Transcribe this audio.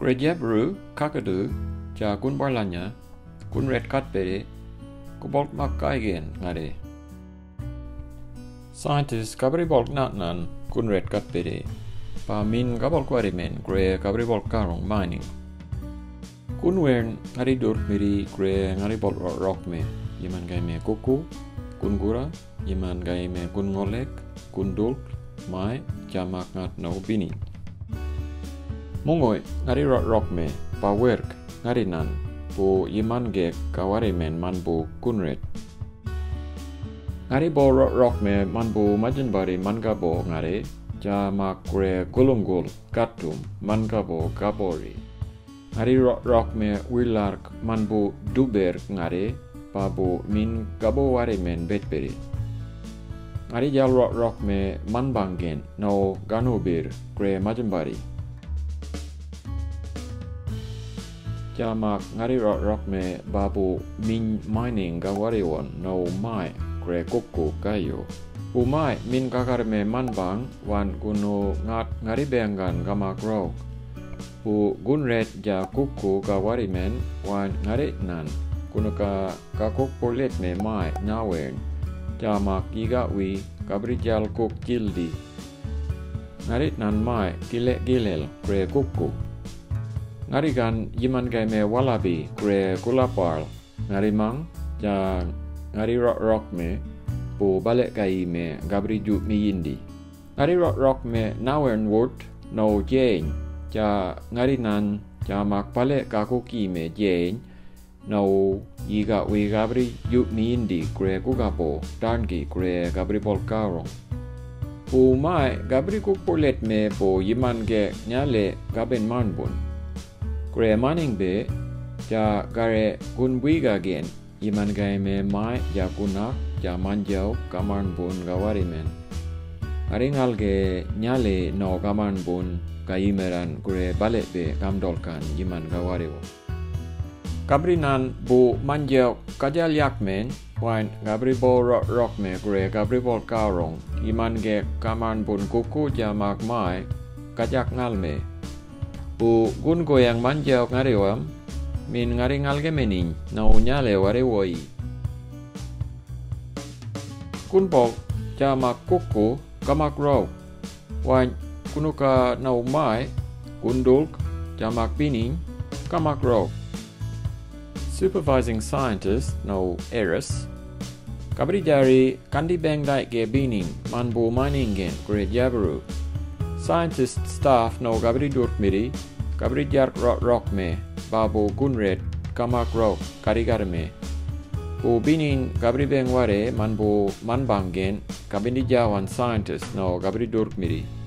Gereja Baru Kakadu ja kun barlanya kun red kat bere kubolk makaigen ngare. Scientists kabri bolk natnan kun red kat bere pa min kabol kwarimen gre kabri bolk karong mining. Kun wern ngari dur miri gre ngari bolk rock me yaman gai me kuku kun gura yaman gai me kun ngolek kun dulk mai jamak ngat no bini. Mongoi ngari rock rock me pa work ngari nan po yiman ge kawari men man bu kunret. Ngari bo rock rock me man bu majin bari man ga bo ngari ja ma kre gulungul katum man ga bo gabori. Ngari rock rock me wilark man bu duber ngari pa bu min gabo wari men betberi. Ngari jal rock rock me man bangen no ganubir kre majin bari. Jamak ngariro rokme babu min mining gawariwon no mai gre kukku kayo. Umai min kakarme manbang wan kuno ngat ngaribengan gamak rok. U gunret ja kukku gawarimen wan ngarinan kunuka kakukpolet me mai nawen. Jamak gigawi kabrijal kuk jildi. Ngarit nan mai gile gilel gre kukku. Ngarigan yiman gai me walabi kre kulapal ngarimang ja ngari rock rock me po balik gai me gabri ju mi yindi. Ngari rock rock me nawern word no Jane, ja ngari nan ja mak pale ka ku ki me Jane, no yiga we gabri ju mi yindi gre ku dan gi gre gabri pol karong Po mai gabri ku polet me po yiman ge nyale gaben manbun Gre mining be ja gare gun wiga gen, iman gai me mai, ja kunak ja manjau kaman bun, gawari men. Aringal ge, nyale, no kaman bun kaimeran kure balik be kamdolkan iman gawari wo. Kabrinan bu manjau kajal yak men, wain gabri bo rock rock me gure gabri bol karong iman ge kaman bun kuku, ja mak mai, kajak ngal me gun goyang manjau ngariwam min ngaringal ge mening na unyale ware woi. Kun pok jama kuku kamak raw. Wan kunuka na umai kundulk jamak pining kamak raw. Supervising scientist no eris Kabri jari kandi beng dai ge bining manbu miningen great jabaru. Scientist staff no gabri dur miri Gabri jar rock rock me babu gunret kamak rock karigar me. Bu binin gabri beng ware man bu man bangen kabindi jawan scientist no gabri dur miri.